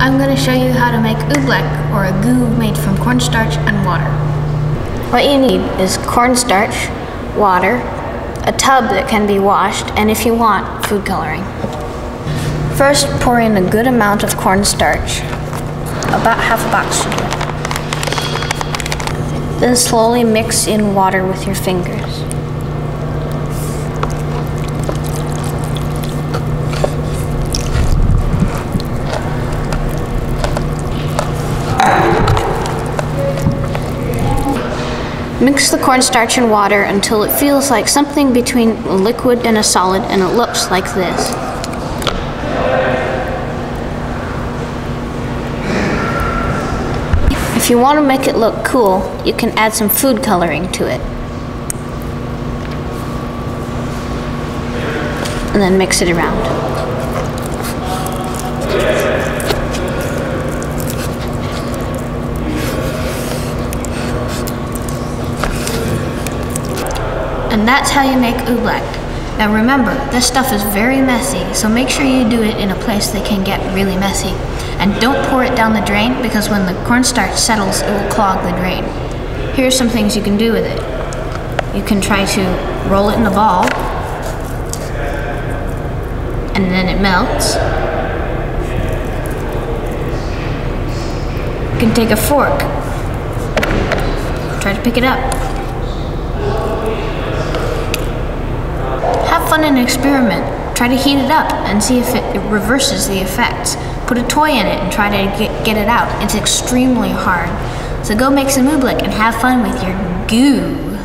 I'm going to show you how to make oobleck, or a goo made from cornstarch and water. What you need is cornstarch, water, a tub that can be washed, and if you want, food coloring. First, pour in a good amount of cornstarch. About half a box should. Then slowly mix in water with your fingers. Mix the cornstarch and water until it feels like something between a liquid and a solid and it looks like this. If you want to make it look cool, you can add some food coloring to it. And then mix it around. And that's how you make oobleck. Now remember, this stuff is very messy, so make sure you do it in a place that can get really messy. And don't pour it down the drain because when the cornstarch settles, it will clog the drain. Here's some things you can do with it. You can try to roll it in a ball, and then it melts. You can take a fork, try to pick it up. And experiment. Try to heat it up and see if it, it reverses the effects. Put a toy in it and try to get, get it out. It's extremely hard. So go make some oobleck and have fun with your goo.